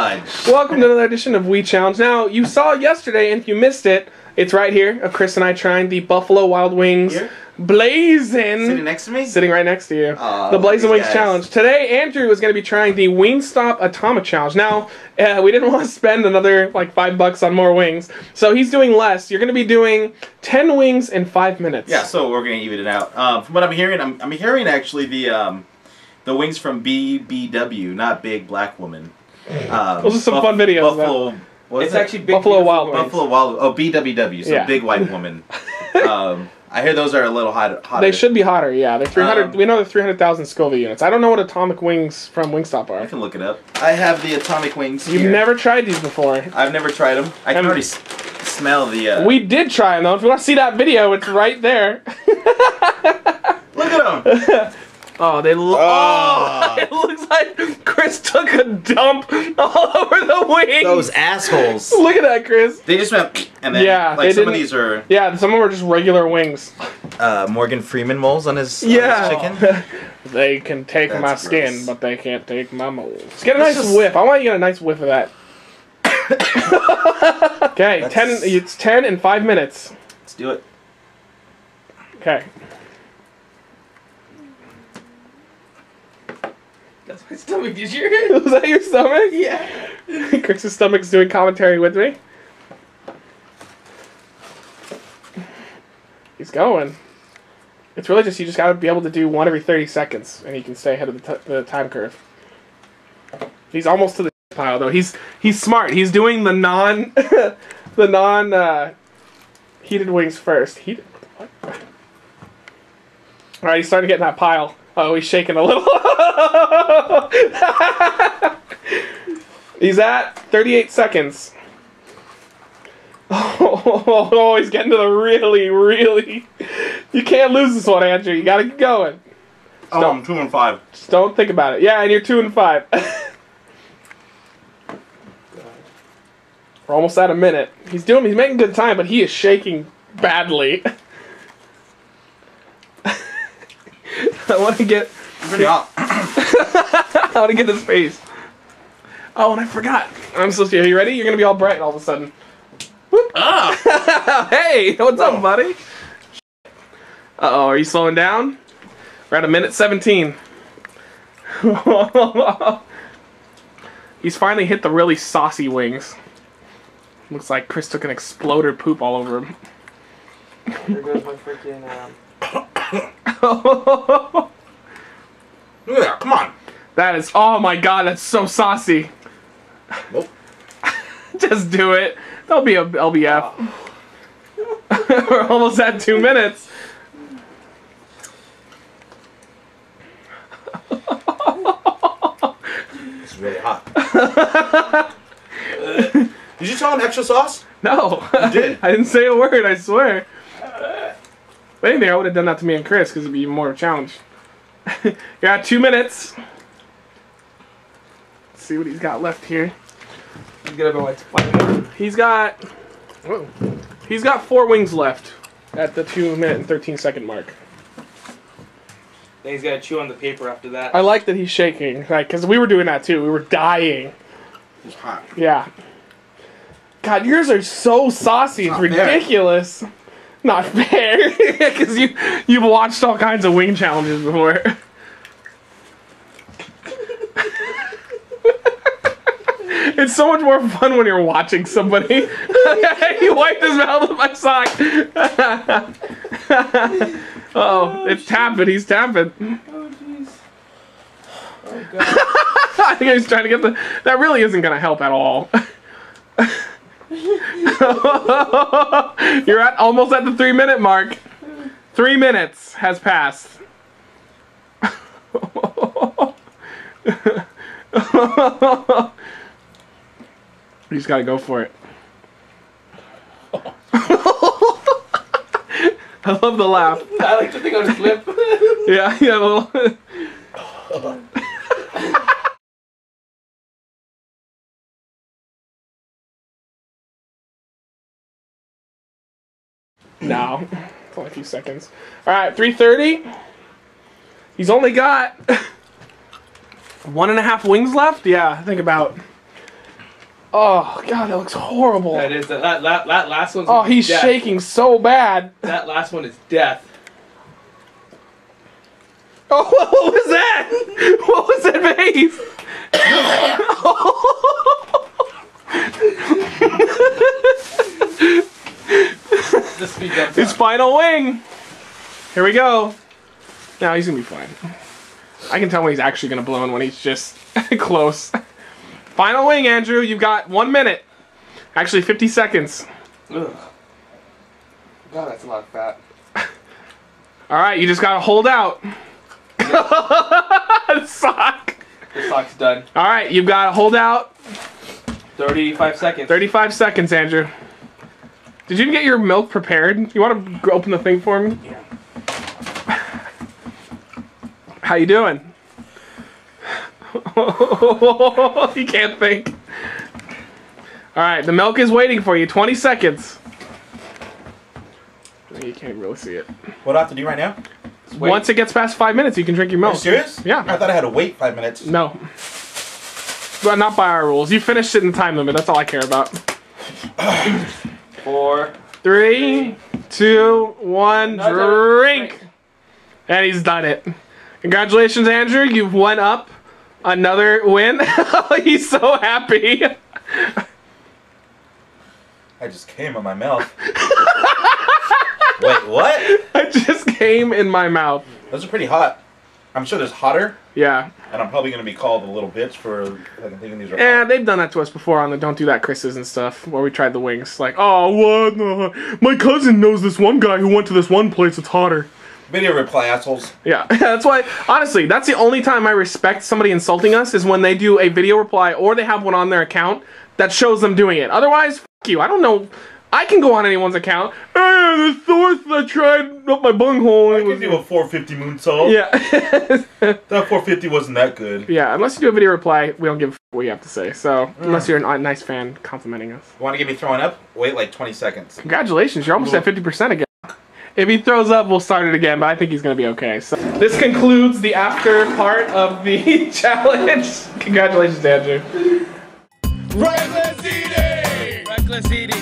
Welcome to another edition of We Challenge. Now, you saw yesterday, and if you missed it, it's right here of Chris and I trying the Buffalo Wild Wings Here? Blazing. Sitting next to me? Sitting right next to you. The Blazing Wings guys. Challenge. Today, Andrew is going to be trying the Wingstop Atomic Challenge. Now, uh, we didn't want to spend another like five bucks on more wings, so he's doing less. You're going to be doing ten wings in five minutes. Yeah, so we're gonna even it out. Um, from what I'm hearing, I'm, I'm hearing actually the um, the wings from BBW, not Big Black Woman. Um, Those are some fun videos, Buffalo. What is It's it? actually big Buffalo Wild Wings. Wings. Buffalo Wild. Oh, BWW. So Yeah. Big White Woman. um, I hear those are a little hot, hotter. They should be hotter, yeah. They're 300. Um, we know they're 300,000 Scoville units. I don't know what atomic wings from Wingstop are. I are. can look it up. I have the atomic wings. You've here. neat tried these before. I've never tried them. I can already s- smell the. Uh, We did try them though. If you want to see that video, it's right there. look at them. Oh, they look. Ah. Oh, it looks like Chris took a dump all over the wings. Those assholes. Look at that, Chris. They just went and then Yeah, like some of these are Yeah, some of them are just regular wings. uh, Morgan Freeman moles on his, on his chicken. they can take That's my skin, but they can't take my moles. Get a nice just- whiff. I want you to get a nice whiff of that. okay, ten. It's ten in five minutes. Let's do it. Okay. That's my stomach. Did you hear it? Was that your stomach? Yeah. Chris's stomach's doing commentary with me. He's going. It's really just you just gotta be able to do one every thirty seconds, and you can stay ahead of the, t- the time curve. He's almost to the pile though. He's he's smart. He's doing the non the non uh, heated wings first. Heated. What? All right, he's starting to get in that pile. Oh, he's shaking a little. He's at 38 seconds. Oh, he's getting to the really, really. You can't lose this one, Andrew. You gotta keep going. Oh, I'm two and five. Just don't think about it. Yeah, and you're two and five. We're almost at a minute. He's doing. He's making good time, but he is shaking badly. I want to get. Pretty hot. I want to get his face. Oh, and I forgot. I'm supposed to. Are you ready? You're gonna be all bright all of a sudden. Whoop. ah! hey, what's Oh. up, buddy? Uh oh, are you slowing down? We're at a minute 17. He's finally hit the really saucy wings. Looks like Chris took an exploder poop all over him. There goes my freaking. Um, Look at that. Come on. that is, oh my god, that's so saucy. Nope. Just do it. That'll be a LBF. We're almost at two minutes. It's really hot. did you tell him extra sauce? No, You did. I didn't say a word. I swear. If anything, I would have done that to me and Chris because it'd be more of a challenge. You're two minutes. Let's see what he's got left here. let's get up and watch five more. He's got. Whoa. He's got four wings left at the two minute and thirteen second mark. Then he's got to chew on the paper after that. I like that he's shaking, like, because we were doing that too. We were dying. It's hot. Yeah. God, yours are so saucy. It's ridiculous. fair. Not fair, because you you've watched all kinds of wing challenges before. it's so much more fun when you're watching somebody. he wiped his mouth with my sock. oh, it's tapping. He's tapping. Oh jeez. Oh god. I think he's trying to get the. That really isn't going to help at all. You're at almost at the three minute mark. Three minutes has passed. you just gotta go for it. I love the laugh. I like to think on his lip. Yeah, yeah. Well, no, it's only a few seconds. All right, three thirty. He's only got one and a half wings left. Yeah, I think about Oh god, that looks horrible. That is that that, that, that last one's. Oh, he's death. shaking so bad. That last one is death. Oh, what was that? What was that face? The speed jump. His final wing. Here we go. Now he's gonna be fine. I can tell when he's actually gonna blow and when he's just close. Final wing, Andrew. You've got one minute. Actually, 50 seconds. Ugh. God, that's a lot of fat. All right, you just gotta hold out. Sock. The sock's done. All right, you've got to hold out. 35 seconds. 35 seconds, Andrew. Did you get your milk prepared? You want to open the thing for me? Yeah. How you doing? you can't think. All right, the milk is waiting for you. 20 seconds. You can't really see it. What do I have to do right now? Wait. Once it gets past five minutes, you can drink your Are milk. you serious? Yeah. I thought I had to wait five minutes. No. But not by our rules. You finished it in the time limit. That's all I care about. Four. Three, two, one, No, drink. drink. And he's done it. Congratulations, Andrew. You've won up another win. he's so happy. I just came in my mouth. Wait, what? I just came in my mouth. Those are pretty hot. I'm sure there's hotter, Yeah. and I'm probably gonna be called a little bitch for fucking thinking these are. Yeah, hot. they've done that to us before on the Don't Do That Chris's and stuff, where we tried the wings. Like, oh, what? No. My cousin knows this one guy who went to this one place that's hotter. Video reply assholes. Yeah, that's why. Honestly, that's the only time I respect somebody insulting us is when they do a video reply or they have one on their account that shows them doing it. Otherwise, f- you. I don't know. I can go on anyone's account. Oh, hey, the source that tried up my bunghole. I can was- do a 450 moonsault. yeah, That 450 wasn't that good. yeah. Unless you do a video reply, we don't give a f- what you have to say. So mm. unless you're a nice fan complimenting us, Want to get me throwing up? Wait like 20 seconds. congratulations, you're almost at fifty percent again. If he throws up, we'll start it again, but I think he's gonna be okay. So this concludes the after part of the challenge. Congratulations, Andrew. Wreckless eating! Wreckless eating.